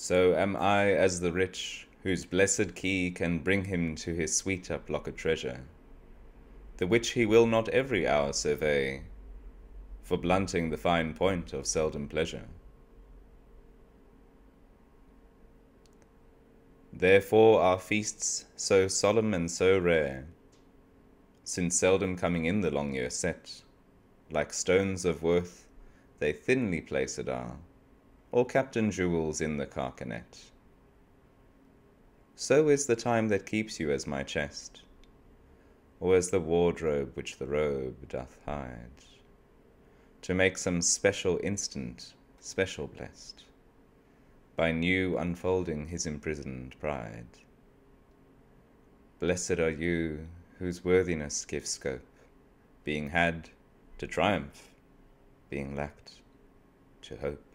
So am I as the rich, whose blessed key can bring him to his sweet uplocked treasure, the which he will not every hour survey, for blunting the fine point of seldom pleasure. Therefore are feasts so solemn and so rare, since seldom coming in the long year set, like stones of worth, they thinly placed are, or captain jewels in the carcanet. So is the time that keeps you as my chest, or as the wardrobe which the robe doth hide, to make some special instant special blessed by new unfolding his imprisoned pride. Blessed are you whose worthiness gives scope, being had to triumph, being lacked to hope.